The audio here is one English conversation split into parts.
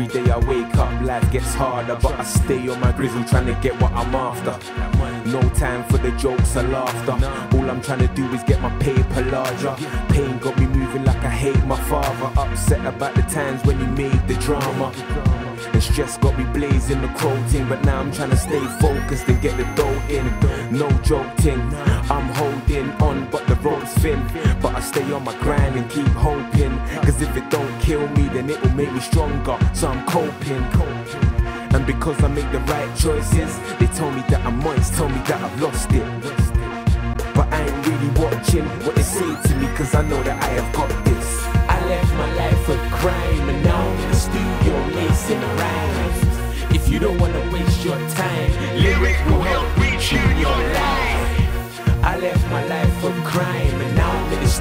Every day I wake up, life gets harder, but I stay on my grizzle trying to get what I'm after. No time for the jokes and laughter. All I'm trying to do is get my paper larger. Pain got me moving like I hate my father. Upset about the times when he made the drama. And stress got me blazing the quoting, but now I'm trying to stay focused and get the dough in. No joking, I'm holding on, but But I stay on my grind and keep hoping. Cause if it don't kill me, then it will make me stronger. So I'm coping. And because I make the right choices, they told me that I'm moist, told me that I've lost it. But I ain't really watching what they say to me, cause I know that I have got this. I left my life of crime and now I'm in the studio lacing rhymes. If you don't wanna waste your time, lyric will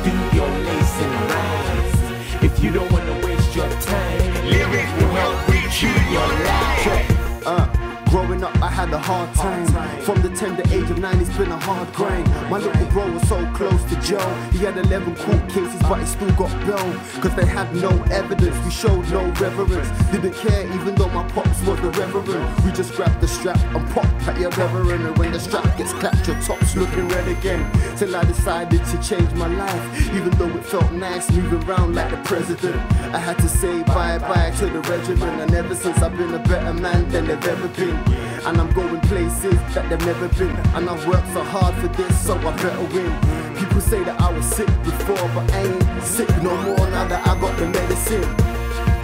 in the lacing rhymes. If you don't wanna waste your time, lyric will help retune your life. Uh, growing up, I had a hard time. From the tender age of nine, it's been a hard grind. My little bro was so close to Joe. He had 11 court cases, but he still got bail. Cause they had no evidence, we showed no reverence. Didn't care, even though my pops was the reverend. We just grabbed the strap and popped at your reverend. And when the strap gets clapped, your top's looking red again. Till I decided to change my life. Even though it felt nice moving around like the president. I had to say bye bye to the regiment. And ever since I've been a better man than they've ever been. And I'm going places that they've never been. And I've worked so hard for this, so I better win. People say that I was sick before, but I ain't sick no more now that I got the medicine.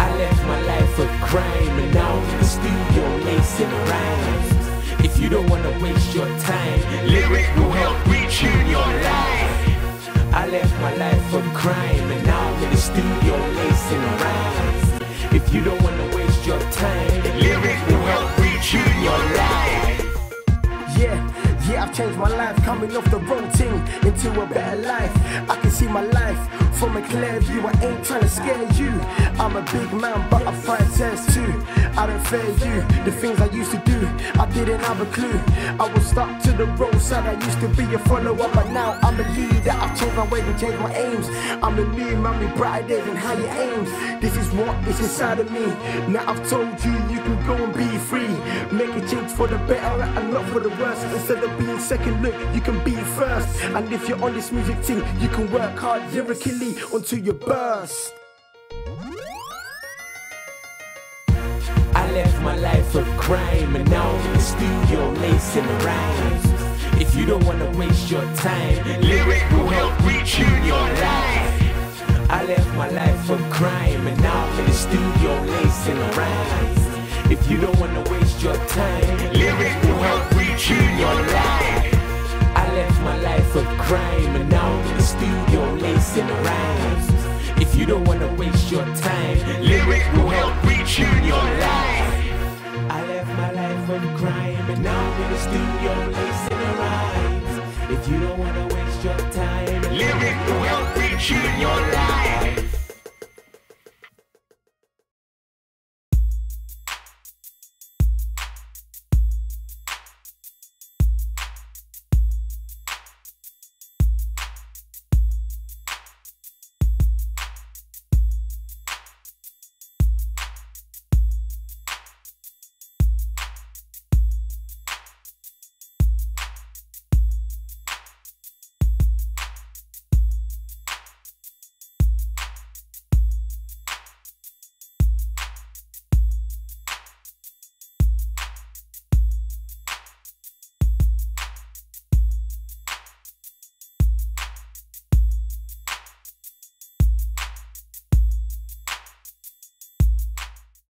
I left my life of crime and now I'm in the studio lacing rhymes. If you don't wanna waste your time, lyric will help retune your life. I left my life of crime and now I'm in the studio lacing rhymes. If you don't wanna waste changed my life, coming off the wrong thing into a better life. I can see my life from a clear view. I ain't trying to scare you. I'm a big man, but I fight tests too. I don't fear you. The things I used to do, I didn't have a clue. I was stuck to the roadside. I used to be a follower, but now I'm a leader. I've changed my way and changed my aims. I'm a new man with brighter days and higher aims. This is what is inside of me. Now I've told you, you can go and be free. Make a change for the better and not for the worse. Instead of being second, look, you can be first. And if you're on this music thing, you can work hard lyrically until you burst. I left my life of crime and now I'm in the studio lacing rhymes. If you don't wanna waste your time, lyric will help retune your life. I left my life of crime and now I'm in the studio lacing the rhymes. If you don't wanna waste your time, lyric will help retune your life. I left my life of crime and now I'm in the studio lacing rhymes. If you don't wanna waste your time, lyric will help retune your life. I left my life of crime and now I'm in the studio lacing rhymes. If you don't wanna waste your time, lyric will help retune